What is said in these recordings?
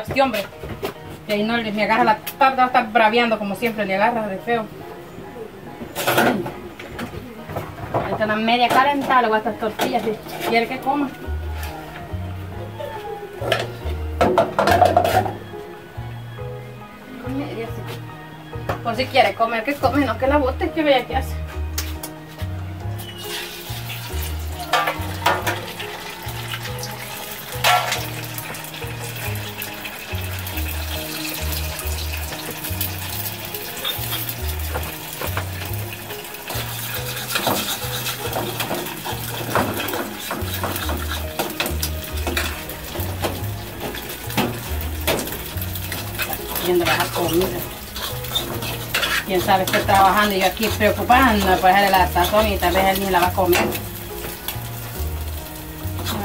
Este hombre. Y ahí no le me agarra la tarta, está braviando como siempre, le agarra de feo. Ahí está media calentada, estas tortillas quiere que coma. Por si quiere comer, que come, no que la bote, que vea qué hace. Comida. Quién sabe, estoy trabajando y yo aquí preocupando por hacerle la tazón y tal vez él ni la va a comer.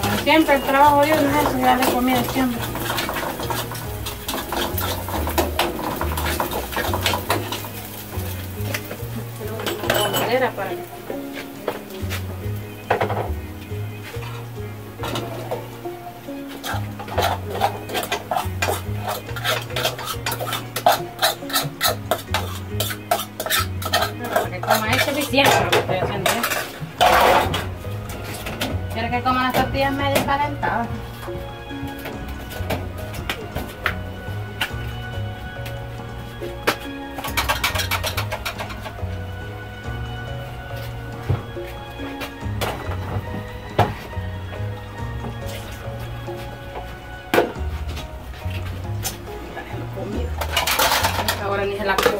Pero Siempre el trabajo de Dios es eso, darle comida siempre. Madera para Para Quiero que coma las tortillas medio calentadas. Ahora ni se la como.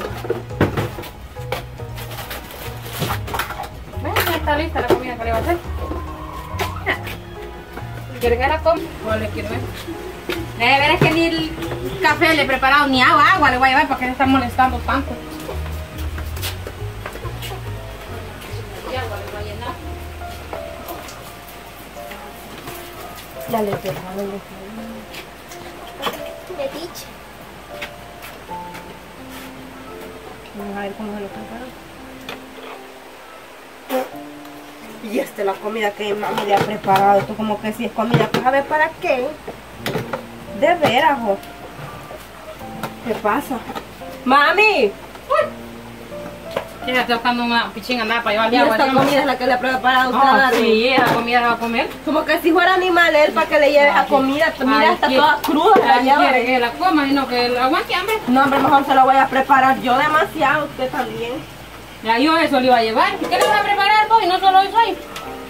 Bueno, ya está lista la comida que le va a hacer. ¿Quiere que la coma? ¿O le quiero ver? De veras que ni el café le he preparado, ni agua, agua le voy a llevar porque se está molestando tanto. Y agua le voy a llenar. Ya le pegaba el Metiche. Vamos a ver cómo se lo preparo. Y esta es la comida que mami le ha preparado. Esto como que si es comida, pues a ver para qué. De veras, jo. ¿Qué pasa? ¡Mami! Ya está buscando una pichinga andar para llevarle agua. esta ¿sí, mamá? comida es la que le ha preparado usted a Ah, Dani. sí, esa comida la va a comer. Como que si fuera animal él para que le lleve esa Ay, comida. Mira, ay, está ¿qué- toda cruda. la lleva. quiere que la coma y no que la aguante hambre. No, hombre, mejor se la voy a preparar yo demasiado. Usted también. Ya yo eso le iba a llevar. ¿Qué le vas a preparar vos? Y no solo eso ahí.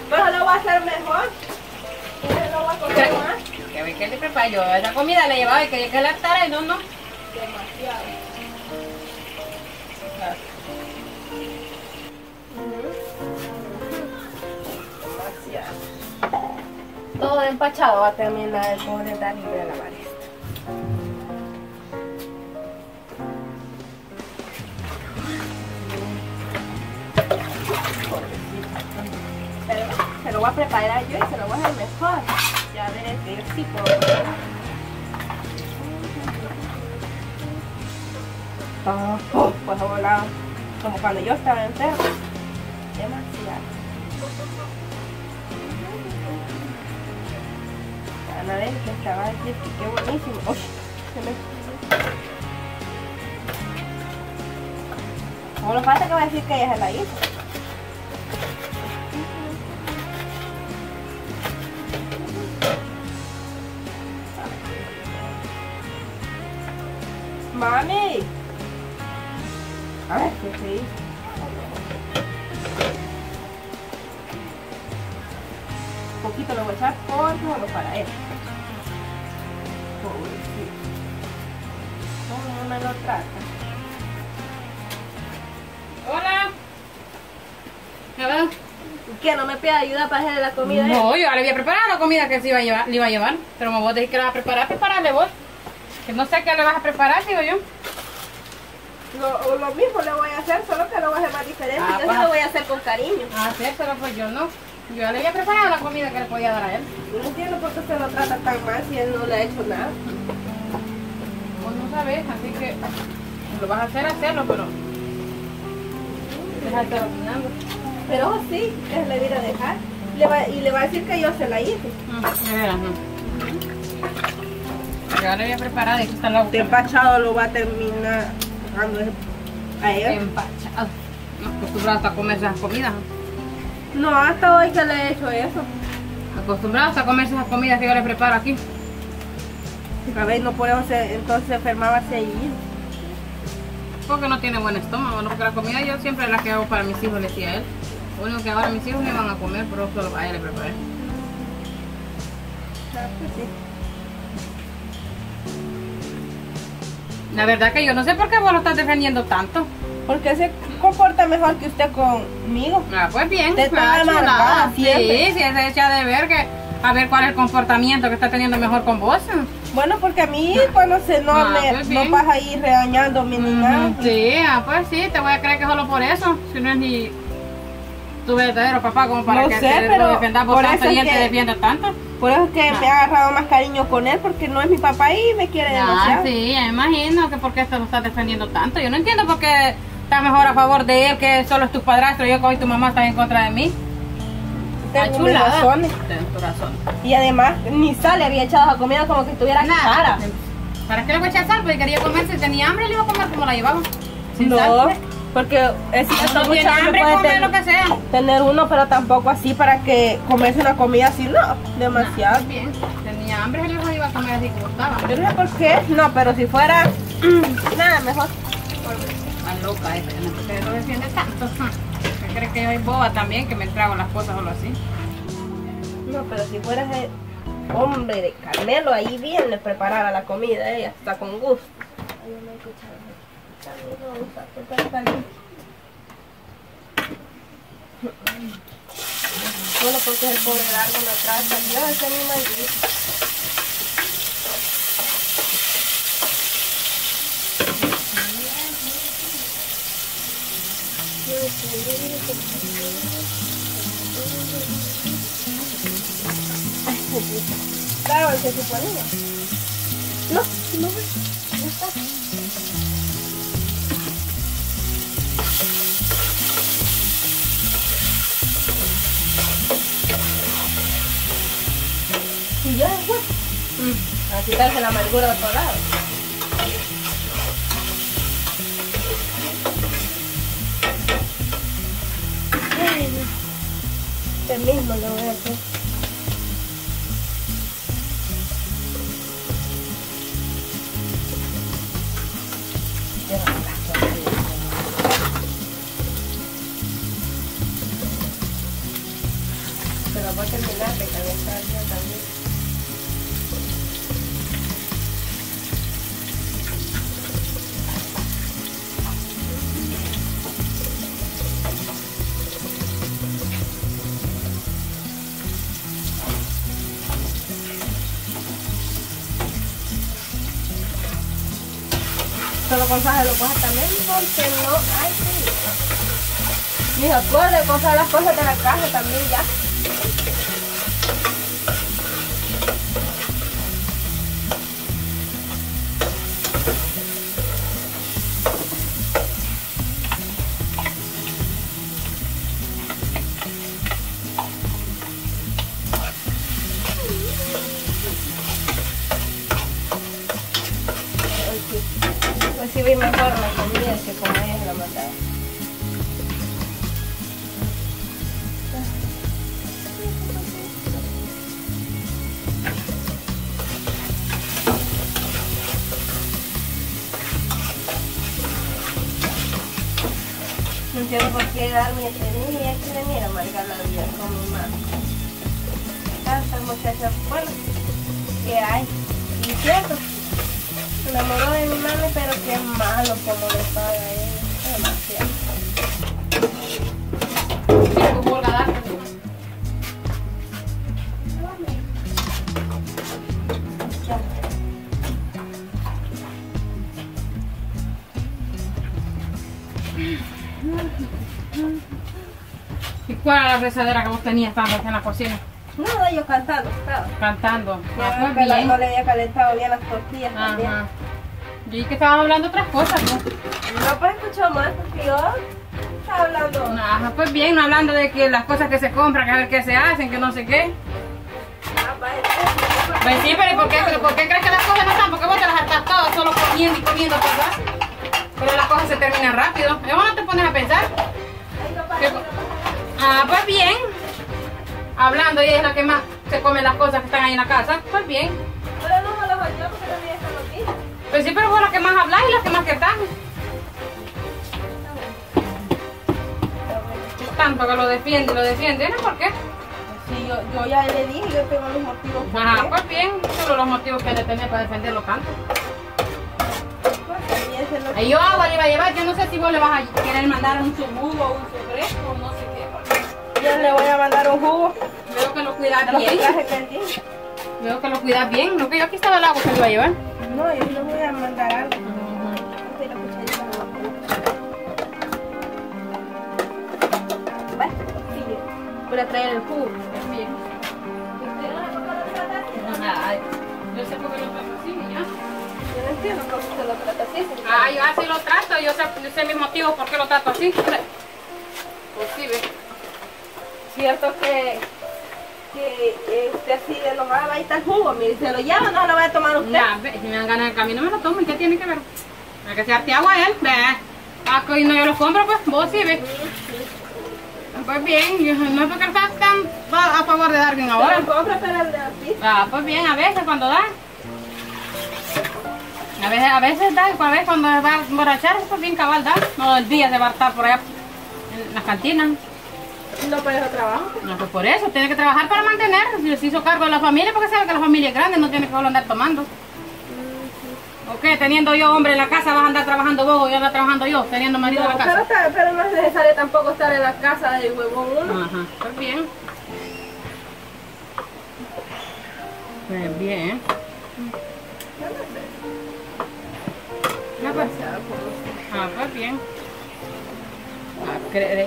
Pero lo va a hacer mejor. Y lo va a comer más. Que le preparo yo. Esa comida le llevaba y quería que la hartara y no, no. Demasiado. Demasiado. Todo empachado va a terminar el pobre Dani de lavar esto. Voy a preparar yo y se lo voy a hacer mejor. Ya veré que yo sí puedo. oh, pues ha volado. Como cuando yo estaba enferma. Demasiado. Van a ver que estaba aquí, qué buenísimo. Uy, se me... Como lo falta que va a decir que ella se la hizo. Mami. A ver, ¿qué se hizo? Un poquito lo voy a echar por solo para él. Pobrecito. ¿Cómo me lo trata? Hola. ¿Me va? ¿Qué? ¿No me pide ayuda para hacerle la comida? a? No, yo ya le había preparado la comida que se iba a llevar, le iba a llevar. Pero como vos decís que la vas a preparar, prepararle vos. Que no sé qué le vas a preparar, digo yo. Lo, lo mismo le voy a hacer, solo que lo voy a hacer más diferente. Ah, yo pues. lo voy a hacer con cariño. Hacérselo, pues yo no. Yo ya le había preparado la comida que le podía dar a él. No entiendo por qué se lo trata tan mal si él no le ha hecho nada. Vos no sabes, así que lo vas a hacer, hacerlo, pero deja de estar opinando. Pero sí, él le viene a dejar. Le va- y le va a decir que yo se la hice. Mm, de veras, no. Ya le había preparado y que está la De empachado lo va a terminar dando a ella. Empachado. No acostumbrados a comer esas comidas. No, hasta hoy que le he hecho eso. Acostumbrados a comer esas comidas que yo le preparo aquí. A ver, no podemos entonces enfermaba seguir. Porque no tiene buen estómago, ¿no? Porque la comida yo siempre la que hago para mis hijos, le decía a él. Lo único que ahora mis hijos me van a comer, pero solo a ella le preparé. Ah, pues sí. La verdad que yo no sé por qué vos lo estás defendiendo tanto. Porque se comporta mejor que usted conmigo. Ah, pues bien. Te está amargada. Sí, sí, se echa de ver que a ver cuál es el comportamiento que está teniendo mejor con vos. Bueno, porque a mí cuando se no Ah, me pues no vas a ir regañándome ni nada. Sí, ah, pues sí, te voy a creer que solo por eso. Si no es ni tu verdadero papá como para No que sé, te pero lo defendas por por tanto y él te defienda tanto. Por eso es que me ha agarrado más cariño con él, porque no es mi papá y me quiere Ah, demasiado. sí, ya me imagino que por qué te lo estás defendiendo tanto. Yo no entiendo por qué estás mejor a favor de él que solo es tu padrastro y yo hoy tu mamá está en contra de mí. Tengo Ah, mis razones. Tienes tu razón. Y además, ni sal le había echado a comida como que estuviera Nada. cara. ¿Para qué le voy a echar sal? Porque quería comer, si tenía hambre le iba a comer como la llevaba. Sin No, sal. Porque es cierto, No tiene mucha hambre hambre, puede come ten- lo que sea. tener uno, pero tampoco así para que comerse una comida así, no, demasiado. Nah, bien. Tenía hambre, el hijo iba a comer así como estaba. Yo no sé por qué, no, pero si fuera, nada, mejor. Más loca esa, no lo defiende tanto. ¿Qué crees que yo soy boba también, que me trago las cosas solo así? No, pero si fueras el hombre de Carmelo, ahí bien le preparara la comida, ella está con gusto. Ay, yo no También está. Solo porque el pobre no trata. Yo ese mi maldito. Claro, que suponía. No, no, a quitarse la amargura de otro lado. Este mismo lo voy a hacer. Solo con sal lo coges también porque no hay sí. Mis acuerdos, coger las cosas de la caja también ya. No entiendo por qué darme ese día que le mira amargar la vida con mi mamá. Tantas muchachas, bueno, que hay. Y cierto, se enamoró de mi mami, pero qué malo como le paga a ella. Demasiado. ¿Y cuál era la rezadera que vos tenías estando en la cocina? Nada, yo cantando estaba. Cantando. Ya Ah, pues que la- bien. no le había calentado bien las tortillas también. Ajá. Yo vi que estaban hablando otras cosas, ¿no? No, pues escuchó más porque yo estaba hablando. Ajá, pues bien, hablando de que las cosas que se compran, que a ver qué se hacen, que no sé qué. Ah, Pues sí, pero ¿y por qué, pero ¿por qué crees que las cosas no están? Porque vos te las hartas todas solo comiendo y comiendo cosas. Pero las cosas se terminan rápido. ¿Y vos no te pones a pensar? ¿Qué co- Ah, pues bien. Hablando, ella es la que más se come las cosas que están ahí en la casa. Pues bien. Pero no me los porque también están los. Pues sí, pero vos la que más hablas y la que más que. Tanto que lo defiende, lo defiende. ¿No por qué? Sí, yo, yo ya le dije, yo tengo los motivos Ajá, pues bien. Solo los motivos que le tenía para defenderlo tanto. Y yo agua le iba a llevar, yo no sé si vos le vas a querer mandar un jugo o un su fresco o no sé qué. Yo le voy a mandar un jugo Veo que lo cuidas bien. Veo que lo cuidas bien. Lo que yo aquí estaba el agua que le iba a llevar. No, yo le voy a mandar algo. Voy a traer el jugo. No lo trata así. Ah, yo así lo trato, yo sé, sé mis motivos por qué lo trato así. Pues sí, ve. Cierto que, que usted así de nomás va a estar jugo. Mire, se lo lleva, no lo va a tomar usted. Ya, ve, si me dan ganas de camino me lo tomo, ¿y qué tiene que ver? Hay que echarte agua él, ve. Ah, que no yo lo compro, pues, vos sí, ve. Pues bien, yo no es porque estás tan a favor de Darwin ahora. Pero compra para el de. Ah, pues bien, a veces cuando da. A veces, a veces da, y a veces cuando va a emborracharse, pues bien cabal da. No, el día se va a estar por allá en las cantinas. No para eso trabajo. No, pues por eso, tiene que trabajar para mantener. Si se hizo cargo de la familia, porque sabe que la familia es grande, no tiene que solo andar tomando. ¿O qué? Teniendo yo hombre en la casa, vas a andar trabajando vos y andar trabajando yo, teniendo marido No, en la pero, casa. pero no es necesario tampoco estar en la casa de huevón uno. Ajá, pues bien. Pues bien. No, pues, ah, pues bien. Ah,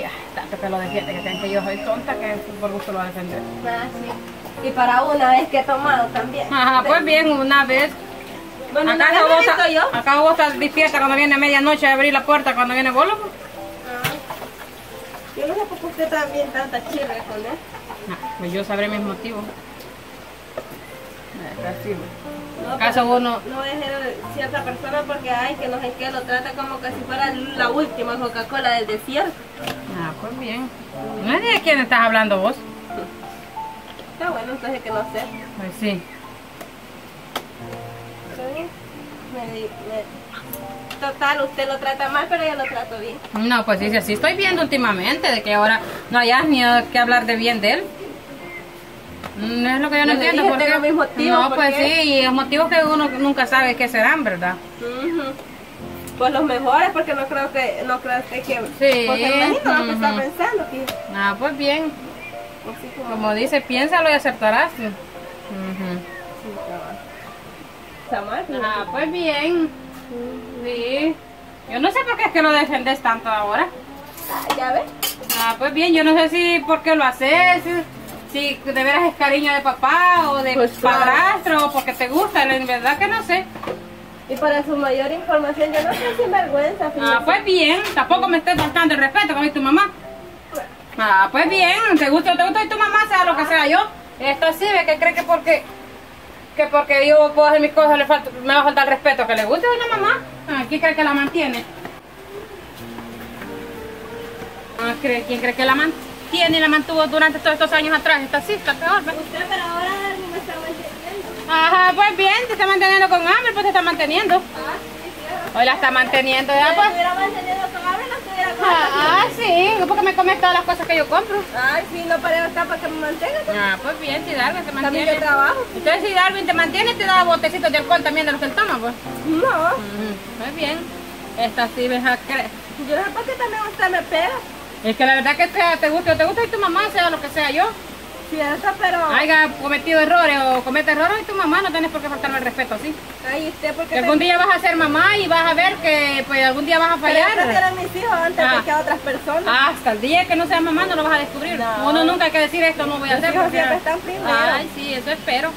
ah, tanto que lo defiende, que creen que yo soy tonta, que por gusto lo va a defender. Ah, sí. Y para una vez que he tomado también. Ajá, pues bien, una vez. Bueno, ¿Acaso vez vos, yo. ¿Acaso vos estás despierta cuando viene medianoche a abrir la puerta cuando viene bolo? Ah. Yo no sé por qué también tanta chirre con él. No, pues yo sabré mis motivos. No, ¿Acaso pero vos no- es cierta persona porque hay que no sé qué, lo trata como que si fuera la última Coca-Cola del desierto. Ah, pues bien. No es de quién estás hablando vos. Está bueno, entonces que no sé. Pues sí. Total, usted lo trata mal, pero yo lo trato bien. No, pues sí, sí, así estoy viendo últimamente, de que ahora no hayas ni que hablar de bien de él. No es lo que yo no entiendo. dije, ¿por qué? tengo mis motivos, No, ¿por pues sí, y los motivos que uno nunca sabe qué serán, ¿verdad? Pues los mejores, porque no creo que, no creo que, que Sí, porque imagino lo que está pensando, que Ah, pues bien. así como, Como dice, piénsalo y acertarás. Ujú. sí, cabal. está mal, Ah, pues bien. Sí. Yo no sé por qué es que lo defendes tanto ahora. Ah, ya ves, Ah, pues bien, yo no sé si por qué lo haces, si de veras es cariño de papá o de Pues claro. padrastro o porque te gusta, en verdad que no sé. y para su mayor información, yo no soy sinvergüenza, Ah, fíjate. pues bien, tampoco me estés faltando el respeto como es tu mamá. Ah, pues bien, te gusta o te gusta y tu mamá sea lo que sea yo. Esto sí, ve que cree que porque que porque yo puedo hacer mis cosas le falta, me va a faltar el respeto que le guste a la mamá. Ah, ¿Quién cree que la mantiene? Ah, ¿cree- ¿Quién cree que la mantiene y la mantuvo durante todos estos años atrás? Está así, está peor. Usted, pero ahora no me está manteniendo. Ajá, pues bien, te está manteniendo con hambre, pues te está manteniendo. Ah, sí, cierto. Hoy la está manteniendo, ya Si pues. con hambre, no estuviera con Ah, sí, porque me comes todas las cosas que yo compro. Ay, sí, no para estar para que me mantenga. pues. Ah, pues bien, si Darwin te También mantiene. yo trabajo. Entonces si Darwin te mantiene, te da botecitos de alcohol también de los que él toma, pues. No, Pues bien. Esta sí ves a cre- yo no sé por qué también usted me pega. Es que la verdad que te, te guste o te gusta y tu mamá, sea lo que sea yo, Cierto, pero... haya cometido errores o comete errores y tu mamá no tienes por qué faltarme el respeto así. Ay, usted, porque... Que algún día vas a ser mamá y vas a ver que pues algún día vas a Pero fallar. a mis hijos antes Ah. de que a otras personas. Hasta el día que no seas mamá no lo vas a descubrir. No. Uno nunca hay que decir esto no voy a Los hacer. hijos porque- siempre están primero. Ay, sí, eso espero.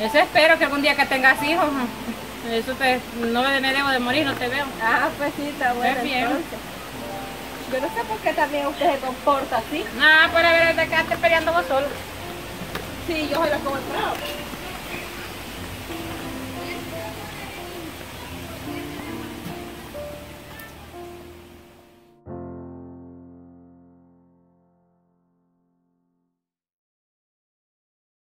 Eso espero que algún día que tengas hijos. Eso te, no me debo de morir, no te veo. Ah, pues sí, está bueno Qué bien. entonces. Yo no sé por qué también usted se comporta así. Ah, pues a ver, te quedaste peleando vos solo. Sí, yo soy la que voy bravo.